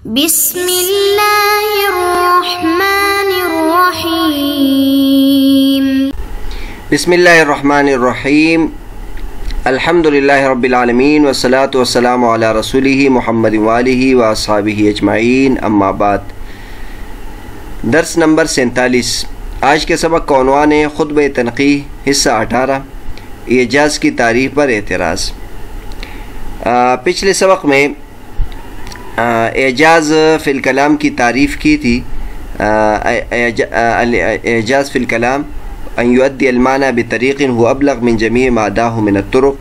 بسم الله الرحمن الرحيم بسم اللہ الرحمن الرحیم الحمد للہ رب العالمین والصلاة والسلام علی رسولہ محمد والہ و اصحابہ اجمعین اما بعد درس نمبر سینتالیس آج کے سبق کا عنوان ہے خطب تنقی حصہ اٹھارہ اعجاز کی تعریف پر اعتراض پچھلے سبق میں اعجاز فی الکلام کی تعریف کی تھی۔ اعجاز فی الکلام، ان یؤدی المعنی بطریق هو ابلغ من جمیع ما داہ من الطرق۔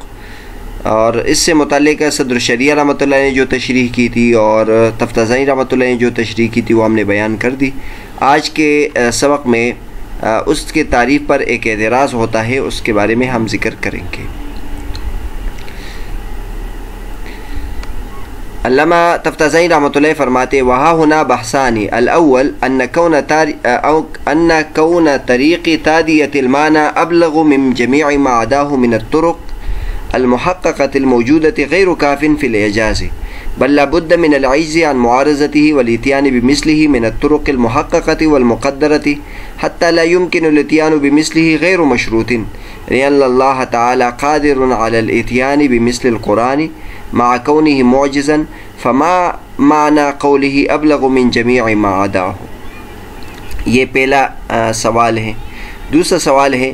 اور اس سے متعلق صدر الشریعہ رحمۃ اللہ نے جو تشریح کی تھی، اور تفتزائی رحمۃ اللہ نے جو تشریح کی تھی، وہ ہم نے بیان کر دی۔ آج کے سبق میں اس کے تعریف پر ایک اعتراض ہوتا ہے، اس کے بارے میں ہم ذکر کریں گے۔ علامہ تفتزائی رحمۃ اللہ فرماتے وہاں ہونا بحثانی الأول أن کون أو أن کون طریق تادیت المعنى أبلغ من جميع ما عداه من الطرق المحققة الموجودة غير كاف في الإعجاز. بل لا بد من العجز عن معارضته والإتيان بمثله من الطرق المحققة والمقدرة حتى لا يمكن الإتيان بمثله غير مشروط. لأن الله تعالى قادر على الإتيان بمثل القرآن مع كونه معجزا فما معنى قوله أبلغ من جميع ما عداه؟ یہ پہلا سوال ہے۔ دوسرا سوال ہے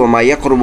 وما يقرب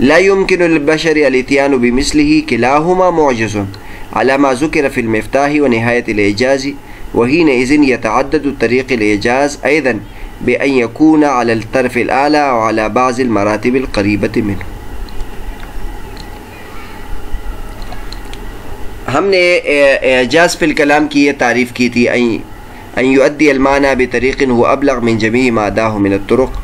لا يمكن للبشر الاتيان بمثله كلاهما معجز على ما ذكر في المفتاح ونهاية الإعجاز وحينئذ يتعدد طريق الإعجاز أيضا. بأن يكون على الطرف الأعلى وعلى بعض المراتب القريبة منه. ہم نے اعجاز فی الکلام کی یہ تعریف کی تھی ان يؤدي المعنى بطريق هو أبلغ من جميع ما أداه من الطرق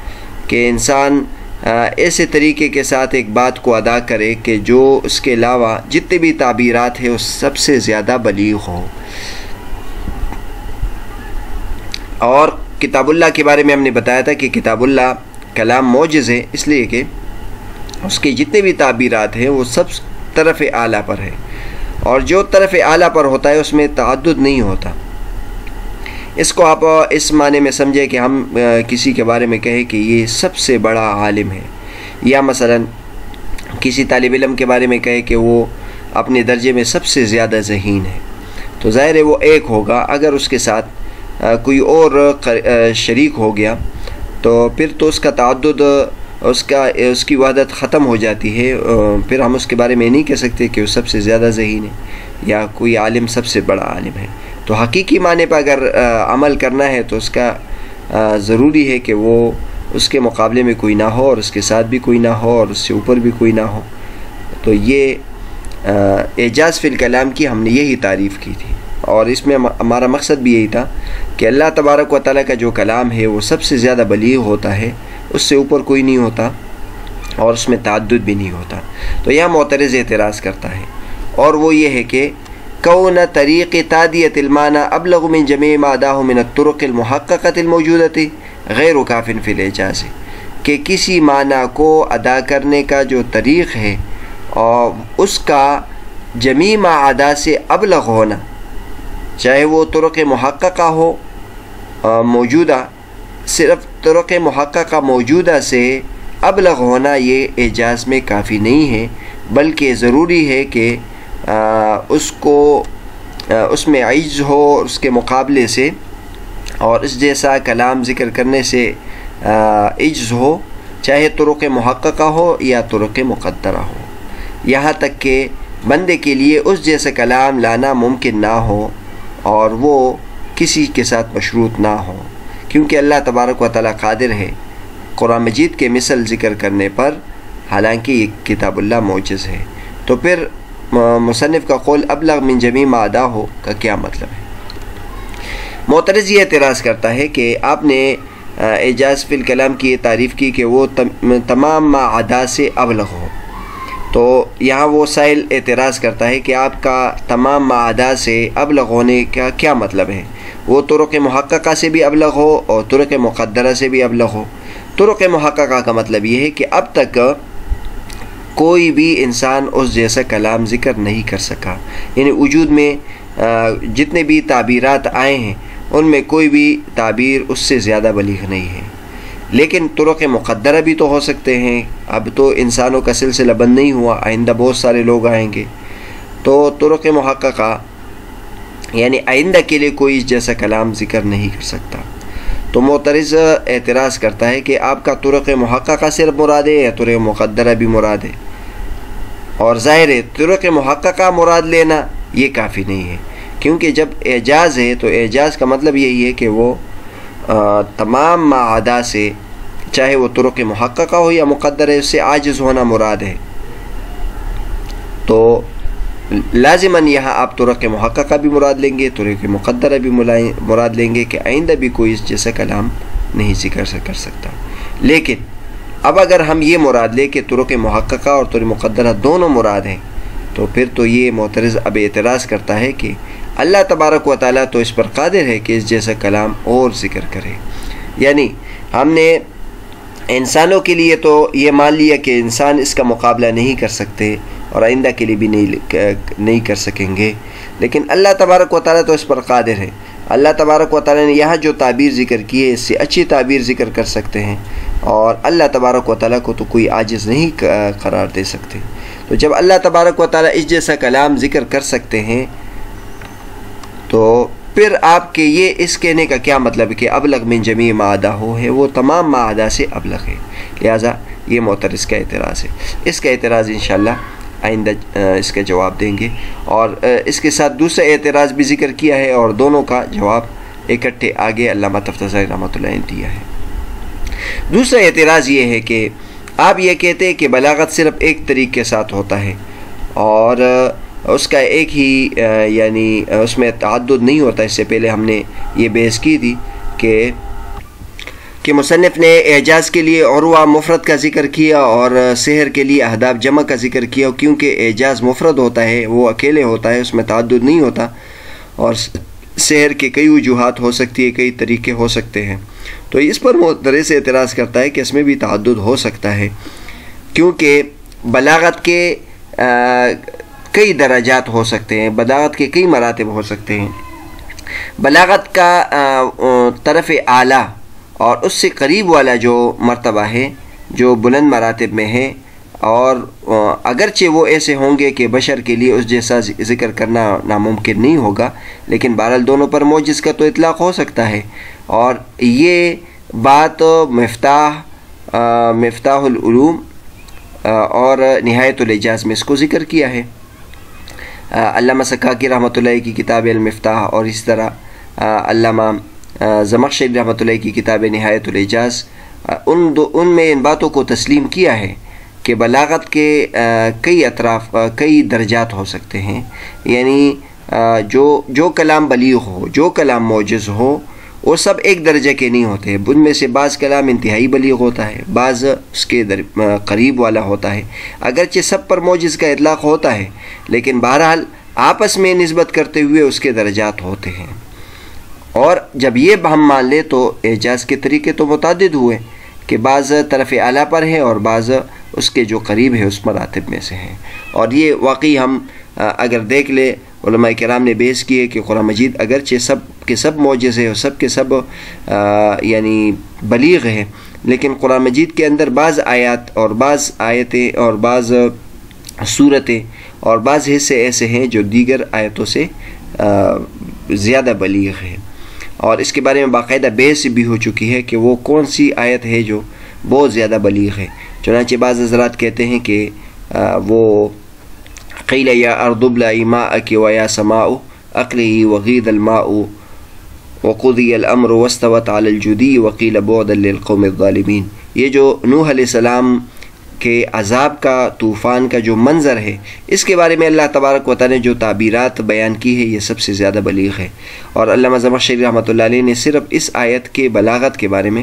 کہ انسان ایسے طریقے کے ساتھ ایک بات کو ادا کرے کہ جو اس کے علاوہ جتنے بھی تعبیرات ہیں وہ سب سے زیادہ بلیغ ہو اور کتاب اللہ کے بارے میں ہم نے بتایا تھا کہ کتاب اللہ کلام موجز ہے، اس لیے کہ اس کے جتنے بھی تعبیرات ہیں، وہ سب طرف اعلیٰ پر ہے اور جو طرف اعلیٰ پر ہوتا ہے، اس میں تعدد نہیں ہوتا۔ اس کو آپ اس معنی میں سمجھے کہ ہم کسی کے بارے میں کہیں کہ یہ سب سے بڑا عالم ہے۔ یا مثلا کسی طالب علم کے بارے میں کہے کہ وہ اپنے درجے میں سب سے زیادہ ذہین ہے۔ تو ظاہر ہے وہ ایک ہوگا، اگر اس کے ساتھ کوئی اور شریک ہو گیا، تو پھر تو اس کا تعدد، اس کا، اس کی وحدت ختم ہو جاتی ہے پھر ہم اس کے بارے میں نہیں کہہ سکتے کہ وہ سب سے زیادہ ذہین ہے یا کوئی عالم سب سے بڑا عالم ہے۔ تو حقیقی معنی پر اگر عمل کرنا ہے تو اس کا ضروری ہے کہ وہ اس کے مقابلے میں کوئی نہ ہو اور اس کے ساتھ بھی کوئی نہ ہو اور اس سے اوپر بھی کوئی نہ ہو۔ تو یہ اعجاز فی الکلام کی ہم نے یہی تعریف کی تھی۔ اور اس میں ہمارا مقصد بھی یہی تھا کہ اللہ تبارک و تعالیٰ کا جو کلام ہے وہ سب سے زیادہ بلیغ ہوتا ہے، اس سے اوپر کوئی نہیں ہوتا اور اس میں تعدد بھی نہیں ہوتا۔ تو یہاں معترض اعتراض کرتا ہے۔ اور وہ یہ ہے کہ کون طریق تادیت المعنی ابلغ من جمیع ما داہ من الطرق المحققت الموجودت غیر کافن فی الاعجاز۔ کہ کسی معنی کو ادا کرنے کا جو طریق ہے، اور اس کا جمیع ادا سے ابلغ ہونا۔ چاہے وہ طرق محققہ ہو موجودہ، صرف طرق محققہ موجودہ سے ابلغ ہونا یہ اعجاز میں کافی نہیں ہے، بلکہ ضروری ہے کہ اس کو اس میں عجز ہو اس کے مقابلے سے اور اس جیسا کلام ذکر کرنے سے عجز ہو، چاہے طرق محققہ ہو یا طرق مقدرہ ہو۔ یہاں تک کہ بندے کے لیے اس جیسا کلام لانا ممکن نہ ہو۔ اور وہ کسی کے ساتھ مشروط نہ ہو کیونکہ اللہ تبارک و تعالیٰ قادر ہے قرآن مجید کے مثل ذکر کرنے پر، حالانکہ یہ کتاب اللہ موجز ہے۔ تو پھر مصنف کا قول ابلغ من جمی ادا ہو کا کیا مطلب ہے؟ معترض یہ اعتراض کرتا ہے کہ آپ نے اعجاز فی الکلام کی یہ تعریف کی کہ وہ تمام ما عدا سے ابلغ ہو۔ تو یہاں وہ سائل اعتراض کرتا ہے کہ آپ کا تمام معادہ سے ابلغ ہونے کا کیا مطلب ہے؟ وہ طرق محققہ سے بھی ابلغ ہو اور طرق مقدرہ سے بھی ابلغ ہو۔ طرق محققہ کا مطلب یہ ہے کہ اب تک کوئی بھی انسان اس جیسا کلام ذکر نہیں کر سکا۔ یعنی وجود میں جتنے بھی تعبیرات آئے ہیں، ان میں کوئی بھی تعبیر اس سے زیادہ بلیغ نہیں ہے۔ لیکن طرق مقدرہ بھی تو ہو سکتے ہیں۔ اب تو انسانوں کا سلسلہ بند نہیں ہوا، آئندہ بہت سارے لوگ آئیں گے۔ تو طرق محققہ یعنی آئندہ کے لیے کوئی اس جیسا کلام ذکر نہیں کر سکتا۔ تو معترض اعتراض کرتا ہے کہ آپ کا طرق محققہ صرف مراد ہے یا طرق مقدرہ بھی مراد ہے۔ اور ظاہر ہے، طرق محققہ مراد لینا یہ کافی نہیں ہے۔ کیونکہ جب اعجاز ہے تو اعجاز کا مطلب یہی ہے کہ وہ تمام معادہ سے، چاہے وہ طرق محققہ ہو یا مقدر ہے اس سے عاجز ہونا مراد ہے۔ تو لازماً یہاں آپ طرق محققہ بھی مراد لیں گے، طرق مقدرہ بھی مراد لیں گے کہ آئندہ بھی کوئی اس جیسا کلام نہیں ذکر کر سکتا۔ لیکن اب اگر ہم یہ مراد لیں کہ طرق محققہ اور طرق مقدرہ دونوں مراد ہیں، تو پھر تو یہ معترض اب اعتراض کرتا ہے کہ اللہ تبارک و تعالیٰ تو اس پر قادر ہے کہ اس جیسا کلام اور ذکر کرے۔ یعنی ہم نے انسانوں کے لیے تو یہ مان لیا کہ انسان اس کا مقابلہ نہیں کر سکتے اور آئندہ کے لیے بھی نہیں نہیں کر سکیں گے۔ لیکن اللہ تبارک و تعالیٰ تو اس پر قادر ہے۔ اللہ تبارک و تعالیٰ نے یہاں جو تعبیر ذکر کی ہے، اس سے اچھی تعبیر ذکر کر سکتے ہیں۔ اور اللہ تبارک و تعالیٰ کو تو کوئی عاجز نہیں قرار دے سکتے۔ تو جب اللہ تبارک و تعالیٰ اس جیسا کلام ذکر کر سکتے ہیں تو پھر آپ کے یہ اس کہنے کا کیا مطلب ہے کہ ابلغ من جمیع معدہ ہو ہے؟ وہ تمام معدہ سے ابلغ ہے۔ لہٰذا یہ معترض کا اعتراض ہے۔ اس کا اعتراض انشاءاللہ آئندہ اس کا جواب دیں گے۔ اور اس کے ساتھ دوسرا اعتراض بھی ذکر کیا ہے اور دونوں کا جواب اکٹھے آگے علامہ تفتض رحمۃ اللہ نے دیا ہے۔ دوسرا اعتراض یہ ہے کہ آپ یہ کہتے ہیں کہ بلاغت صرف ایک طریق کے ساتھ ہوتا ہے اور اس کا ایک ہی یعنی اس میں تعدد نہیں ہوتا، اس سے پہلے ہم نے یہ بحث کی تھی کہ کہ مصنف نے اعجاز کے لیے عروہ مفرد کا ذکر کیا اور سحر کے لیے اہداب جمع کا ذکر کیا، کیونکہ اعجاز مفرد ہوتا ہے، وہ اکیلے ہوتا ہے، اس میں تعدد نہیں ہوتا اور سحر کے کئی وجوہات ہو سکتی ہے کئی طریقے ہو سکتے ہیں۔ تو اس پر مدرے سے اعتراض کرتا ہے کہ اس میں بھی تعدد ہو سکتا ہے، کیونکہ بلاغت کے کئی درجات ہو سکتے ہیں بلاغت کے کئی مراتب ہو سکتے ہیں۔ بلاغت کا طرف اعلیٰ اور اس سے قریب والا جو مرتبہ ہے، جو بلند مراتب میں ہے، اور اگرچہ وہ ایسے ہوں گے کہ بشر کے لیے اس جیسا ذکر کرنا ناممکن نہیں ہوگا، لیکن بہرحال دونوں پر موجز کا تو اطلاق ہو سکتا ہے۔ اور یہ بات مفتاح مفتاح العلوم اور نہایت الاجاز میں اس کو ذکر کیا ہے۔ علامہ سکاکی رحمۃ اللہ کی کتاب المفتاح اور اس طرح علامہ زمخش رحمۃ اللہ کی کتاب نہایت الاجاز ان دو، ان میں ان باتوں کو تسلیم کیا ہے کہ بلاغت کے کئی اطراف کئی درجات ہو سکتے ہیں۔ یعنی جو جو کلام بلیغ ہو، جو کلام معجز ہو وہ سب ایک درجے کے نہیں ہوتے ان میں سے بعض کلام انتہائی بلیغ ہوتا ہے، بعض اس کے در قریب والا ہوتا ہے۔ اگرچہ سب پر موجز کا اطلاق ہوتا ہے، لیکن بہرحال آپس میں نسبت کرتے ہوئے اس کے درجات ہوتے ہیں۔ اور جب یہ ہم مان لیں تو اعجاز کے طریقے تو متعدد ہوئے کہ بعض طرف اعلیٰ پر ہیں اور بعض اس کے جو قریب ہے اس مراتب میں سے ہیں۔ اور یہ واقعی ہم اگر دیکھ لیں علماء کرام نے بیس کی ہے کہ قرآن مجید اگرچہ سب کے سب معجز ہے اور سب کے سب یعنی بلیغ ہے لیکن قرآن مجید کے اندر بعض آیات اور بعض آیتیں اور بعض صورتیں اور بعض حصے ایسے ہیں جو دیگر آیتوں سے زیادہ بلیغ ہے اور اس کے بارے میں باقاعدہ بحث بھی ہو چکی ہے کہ وہ کون سی آیت ہے جو بہت زیادہ بلیغ ہے۔ چنانچہ بعض حضرات کہتے ہیں کہ وہ قیل یا اردبلا ماء کی ویا سماء عقلی وغید الماء وقضی الامر وسطوت علی الجدی وقیل بعد للقوم الظالمین۔ یہ جو نوح علیہ السلام کے عذاب کا، طوفان کا جو منظر ہے، اس کے بارے میں اللہ تبارک و نے جو تعبیرات بیان کی ہے یہ سب سے زیادہ بلیغ ہے۔ اور علامہ زمخشری رحمۃ اللہ علیہ نے صرف اس آیت کے بلاغت کے بارے میں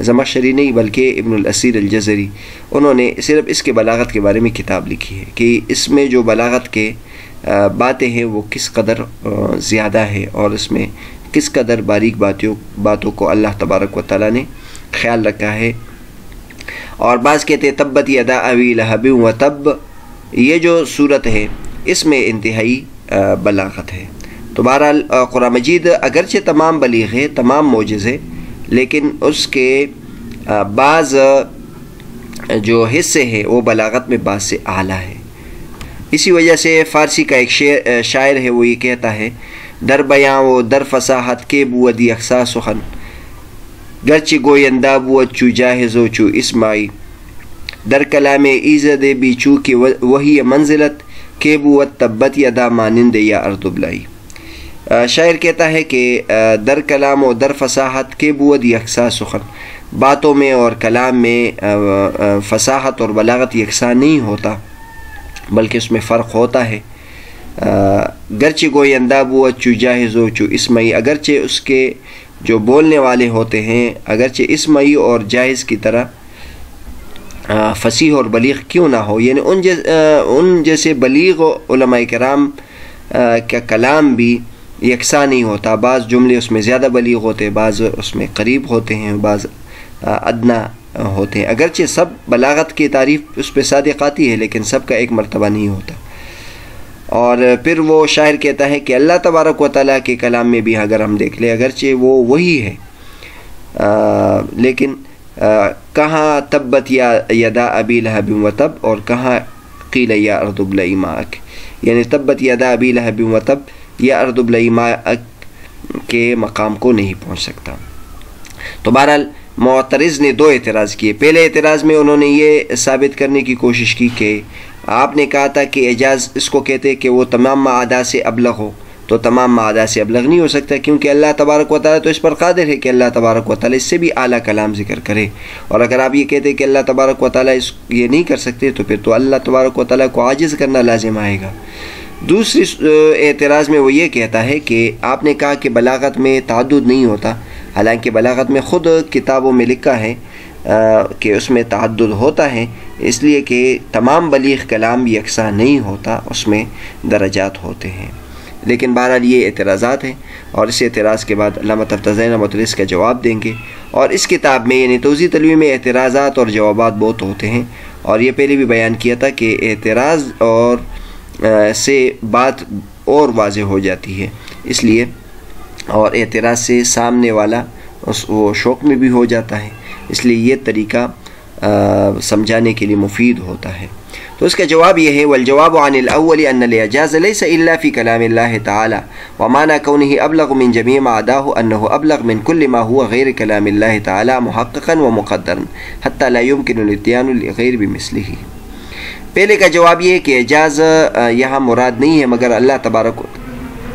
زمخشری نہیں، بلکہ ابن الاسیر الجزری۔ انہوں نے صرف اس کے بلاغت کے بارے میں کتاب لکھی ہے کہ اس میں جو بلاغت کے باتیں ہیں، وہ کس قدر زیادہ ہے اور اس میں کس قدر باریک باتوں باتوں کو اللہ تبارک و تعالیٰ نے خیال رکھا ہے۔ اور بعض کہتے تبت یدا ابی لہب و تب۔ یہ جو صورت ہے، اس میں انتہائی بلاغت ہے۔ تو بہرحال قرآن مجید اگرچہ تمام بلیغ ہے، تمام موجز ہے لیکن اس کے بعض جو حصے ہیں، وہ بلاغت میں بعض سے اعلیٰ ہے اسی وجہ سے فارسی کا ایک شعر شاعر ہے، وہ یہ کہتا ہے، در بیاں و در فصاحت کے بودی اقسا سخن گرچہ گویندا بود چو جاہز و چو اسمائی در کلام ایزد بھی چو کہ وہی منزلت، کے بوت تبت یدا مانند یا اردبلائی شاعر کہتا ہے کہ در کلام و در فصاحت کے بود یکساں سخن۔ باتوں میں اور کلام میں فصاحت اور بلاغت یکساں نہیں ہوتا، بلکہ اس میں فرق ہوتا ہے۔ گرچہ گوئی انداب و چو جاہز و چو اسمئی اگرچہ اس کے جو بولنے والے ہوتے ہیں، اگرچہ اسمئی اور جائز کی طرح فصیح اور بلیغ کیوں نہ ہو؟ یعنی ان جیسے ان جیسے بلیغ و علماء کرام کا کلام بھی یکساں نہیں ہوتا۔ بعض جملے اس میں زیادہ بلیغ ہوتے بعض اس میں قریب ہوتے ہیں، بعض ادنا ہوتے ہیں۔ اگرچہ سب بلاغت کی تعریف اس پہ صادق آتی ہے، لیکن سب کا ایک مرتبہ نہیں ہوتا۔ اور پھر وہ شاعر کہتا ہے کہ اللہ تبارک و تعالیٰ کے کلام میں بھی اگر ہم دیکھ لیں، اگرچہ وہ وہی ہے لیکن کہاں تبت یا، یدا ابی لہب و تب اور کہاں قیل یا اردب ماک یعنی تبت یدا ابی لہب و تب یا اردب ماک کے مقام کو نہیں پہنچ سکتا۔ تو بہرحال معترض نے دو اعتراض کیے۔ پہلے اعتراض میں انہوں نے یہ ثابت کرنے کی کوشش کی کہ آپ نے کہا تھا کہ اعجاز اس کو کہتے کہ وہ تمام معادہ سے ابلغ ہو۔ تو تمام معادہ سے ابلغ نہیں ہو سکتا کیونکہ اللہ تبارک و تعالیٰ تو اس پر قادر ہے کہ اللہ تبارک و تعالیٰ اس سے بھی اعلیٰ کلام ذکر کرے۔ اور اگر آپ یہ کہتے کہ اللہ تبارک و تعالیٰ اس یہ نہیں کر سکتے تو پھر تو اللہ تبارک و تعالیٰ کو عاجز کرنا لازم آئے گا۔ دوسری اعتراض میں وہ یہ کہتا ہے کہ آپ نے کہا کہ بلاغت میں تعدد نہیں ہوتا، حالانکہ بلاغت میں خود کتابوں میں لکھا ہے کہ اس میں تعدد ہوتا ہے، اس لیے کہ تمام بلیغ کلام یکساں نہیں ہوتا، اس میں درجات ہوتے ہیں۔ لیکن بہرحال یہ اعتراضات ہیں اور اس اعتراض کے بعد علامہ تفتین مدرس کا جواب دیں گے۔ اور اس کتاب میں یعنی توضیع طلوی میں اعتراضات اور جوابات بہت ہوتے ہیں۔ اور یہ پہلے بھی بیان کیا تھا کہ اعتراض اور سے بات اور واضح ہو جاتی ہے۔ اس لیے اور اعتراض سے سامنے والا اس وہ شوق میں بھی ہو جاتا ہے۔ اس لیے یہ طریقہ سمجھانے کے لیے مفید ہوتا ہے۔ تو اس کا جواب یہ ہے، والجواب عن الاول ان الاعجاز ليس الا في كلام الله تعالى۔ ومعنى كونه ابلغ من جميع ما عداه انه ابلغ من كل ما هو غير كلام الله تعالى محققا ومقدرا۔ حتى لا يمكن الاتيان لغير بمثله۔ پہلے کا جواب یہ ہے کہ اعجاز یہاں مراد نہیں ہے، مگر اللہ تبارک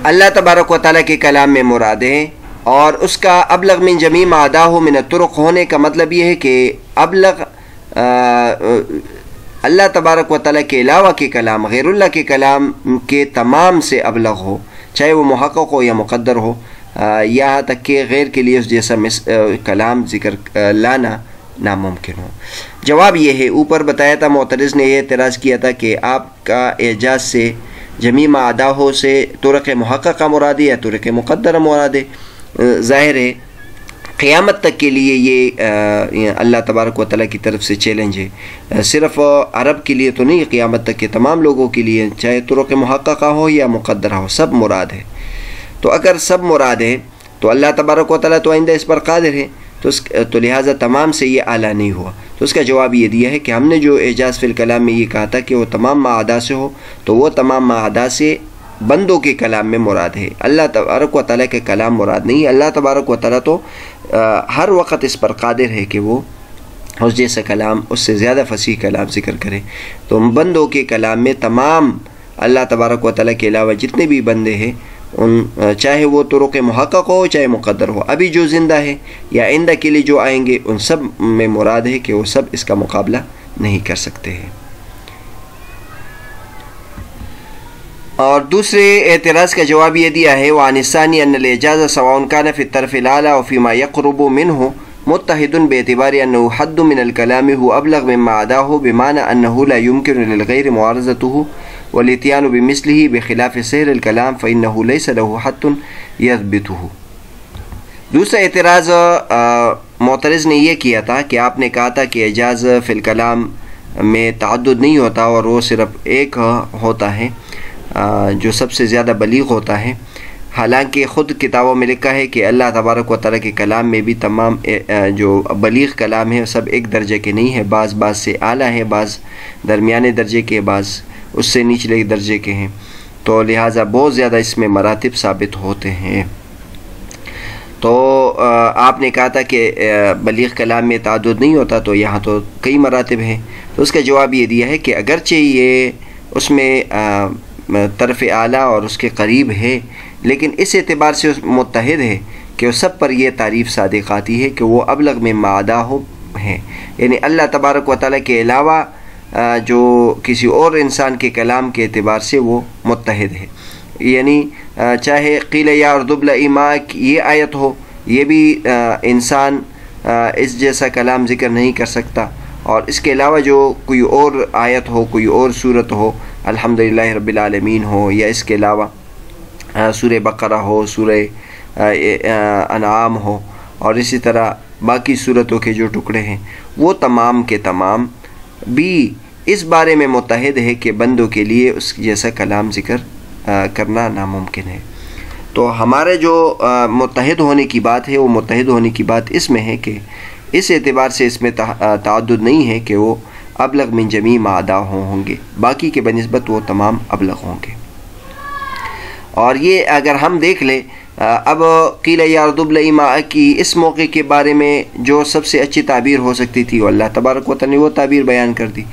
اللہ تبارک و تعالیٰ کے کلام میں مراد ہے اور اس کا ابلغ من جمی مادہ من ترق ہونے کا مطلب یہ ہے کہ ابلغ اللہ تبارک و تعالیٰ کے علاوہ کے کلام، غیر اللہ کے کلام کے تمام سے ابلغ ہو، چاہے وہ محقق ہو یا مقدر ہو یہاں تک کہ غیر کے لیے اس جیسا کلام ذکر لانا ناممکن ہو۔ جواب یہ ہے، اوپر بتایا تھا معترض نے، یہ اعتراض کیا تھا کہ آپ کا اعجاز سے جمیمہ اداہوں سے ترک محقق کا مراد ہے یا ترک مقدر مراد ہے۔ ظاہر ہے، قیامت تک کے لیے یہ اللہ تبارک و تعالیٰ کی طرف سے چیلنج ہے۔ صرف عرب کے لیے تو نہیں، قیامت تک کے تمام لوگوں کے لیے، چاہے ترک محققہ ہو یا مقدرہ ہو، سب مراد ہے۔ تو اگر سب مراد ہے، تو اللہ تبارک و تعالیٰ تو آئندہ اس پر قادر ہے۔ تو اس تو لہٰذا تمام سے یہ اعلیٰ نہیں ہوا۔ تو اس کا جواب یہ دیا ہے کہ ہم نے جو اعجاز فی الکلام میں یہ کہا تھا کہ وہ تمام معادہ سے ہو، تو وہ تمام معادہ سے بندوں کے کلام میں مراد ہے۔ اللہ تبارک و تعالیٰ کے کلام مراد نہیں، اللہ تبارک و تعالیٰ تو ہر وقت اس پر قادر ہے کہ وہ اس جیسا کلام، اس سے زیادہ فصیح کلام ذکر کرے۔ تو بندوں کے کلام میں تمام اللہ تبارک و تعالیٰ کے علاوہ جتنے بھی بندے ہیں ان چاہے وہ طرق محقق ہو، چاہے مقدر ہو۔ ابھی جو زندہ ہے یا آئندہ کے لیے جو آئیں گے، ان سب میں مراد ہے کہ وہ سب اس کا مقابلہ نہیں کر سکتے ہیں۔ اور دوسرے اعتراض کا جواب یہ دیا ہے وہ انسانی ان الاجاز سواؤن کا نف طرف لالا و فیما یقرب من ہو متحد بیتبار ان حد من الکلام ہو ابلغ مما ادا ہو بمانا ان لا للغیر والاتيان بمثله بخلاف سیر الکلام فإنه ليس له حد يثبته۔ دوسرا اعتراض معترض نے یہ کیا تھا کہ آپ نے کہا تھا کہ اعجاز فی الکلام میں تعدد نہیں ہوتا اور وہ صرف ایک ہوتا ہے جو سب سے زیادہ بلیغ ہوتا ہے۔ حالانکہ خود کتابوں میں لکھا ہے کہ اللہ تبارک و تعالیٰ کے کلام میں بھی تمام جو بلیغ کلام ہے، سب ایک درجے کے نہیں ہے بعض بعض سے اعلیٰ ہے، بعض درمیانے درجے کے، بعض اس سے نچلے درجے کے ہیں۔ تو لہٰذا بہت زیادہ اس میں مراتب ثابت ہوتے ہیں۔ تو آپ نے کہا تھا کہ بلیغ کلام میں تعدد نہیں ہوتا تو یہاں تو کئی مراتب ہیں۔ تو اس کا جواب یہ دیا ہے کہ اگرچہ یہ اس میں طرف اعلیٰ اور اس کے قریب ہے، لیکن اس اعتبار سے متحد ہے کہ وہ سب پر یہ تعریف صادق آتی ہے کہ وہ ابلغ میں مادہ ہو ہیں۔ یعنی اللہ تبارک و تعالیٰ کے علاوہ جو کسی اور انسان کے کلام کے اعتبار سے وہ متحد ہے۔ یعنی چاہے قیل یا اور دبل ایما، یہ آیت ہو، یہ بھی انسان اس جیسا کلام ذکر نہیں کر سکتا۔ اور اس کے علاوہ جو کوئی اور آیت ہو، کوئی اور صورت ہو الحمد رب العالمین ہو، یا اس کے علاوہ سورہ بقرہ ہو، سورہ انعام ہو، اور اسی طرح باقی صورتوں کے جو ٹکڑے ہیں، وہ تمام کے تمام بھی اس بارے میں متحد ہے کہ بندوں کے لیے اس جیسا کلام ذکر کرنا ناممکن ہے۔ تو ہمارے جو متحد ہونے کی بات ہے، وہ متحد ہونے کی بات اس میں ہے کہ اس اعتبار سے اس میں تعدد نہیں ہے کہ وہ ابلغ من جمی مادہ ہوں ہوں گے۔ باقی کے بنسبت وہ تمام ابلغ ہوں گے۔ اور یہ اگر ہم دیکھ لیں اب قیل یاردب الما کی اس موقع کے بارے میں جو سب سے اچھی تعبیر ہو سکتی تھی وہ اللہ تبارک و نے وہ تعبیر بیان کر دی۔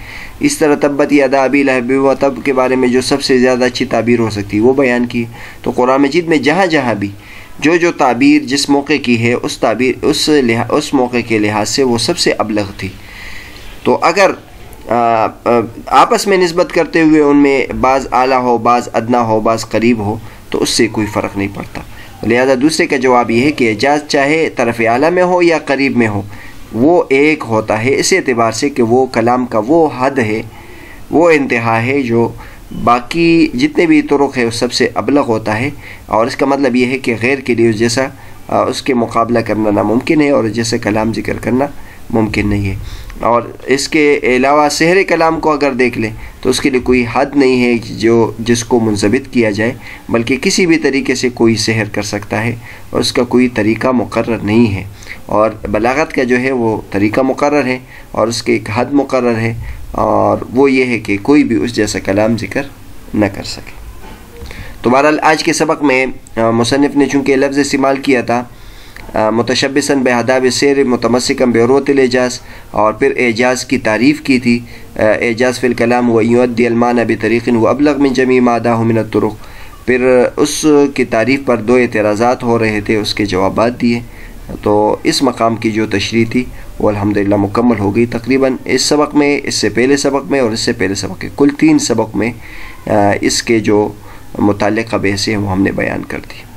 اس طرح تبت یا ابی لہب و تب کے بارے میں جو سب سے زیادہ اچھی تعبیر ہو سکتی، وہ بیان کی۔ تو قرآن مجید میں جہاں جہاں بھی جو جو تعبیر جس موقع کی ہے، اس تعبیر، اس لحاظ اس موقع کے لحاظ سے وہ سب سے ابلغ تھی۔ تو اگر آپس میں نسبت کرتے ہوئے ان میں بعض اعلیٰ ہو، بعض ادنا ہو، بعض قریب ہو، تو اس سے کوئی فرق نہیں پڑتا۔ لہذا دوسرے کا جواب یہ ہے کہ اعجاز چاہے طرف اعلیٰ میں ہو یا قریب میں ہو، وہ ایک ہوتا ہے اس اعتبار سے کہ وہ کلام کا وہ حد ہے، وہ انتہا ہے جو باقی جتنے بھی طرق ہے اس سب سے ابلغ ہوتا ہے۔ اور اس کا مطلب یہ ہے کہ غیر کے لیے اس جیسا اس کے مقابلہ کرنا ناممکن ہے اور جیسے کلام ذکر کرنا ممکن نہیں ہے۔ اور اس کے علاوہ سحر کلام کو اگر دیکھ لیں، تو اس کے لیے کوئی حد نہیں ہے جو جس کو منظبط کیا جائے، بلکہ کسی بھی طریقے سے کوئی سحر کر سکتا ہے اور اس کا کوئی طریقہ مقرر نہیں ہے۔ اور بلاغت کا جو ہے، وہ طریقہ مقرر ہے اور اس کے ایک حد مقرر ہے اور وہ یہ ہے کہ کوئی بھی اس جیسا کلام ذکر نہ کر سکے۔ تو بہرحال، آج کے سبق میں مصنف نے چونکہ لفظ استعمال کیا تھا متشبسن بحداب سیر متمسکم بیروت الاعجاز، اور پھر اعجاز کی تعریف کی تھی۔ اعجاز فی الکلام و یودی المان اب طریقن و ابلغ من جمی مادہ من الطرق۔ پھر اس کی تعریف پر دو اعتراضات ہو رہے تھے، اس کے جوابات دیے۔ تو اس مقام کی جو تشریح تھی، وہ الحمدللہ مکمل ہو گئی۔ تقریباً اس سبق میں، اس سے پہلے سبق میں، اور اس سے پہلے سبق کے کل تین سبق میں اس کے جو متعلقہ بحثیں ہیں وہ ہم نے بیان کر دی۔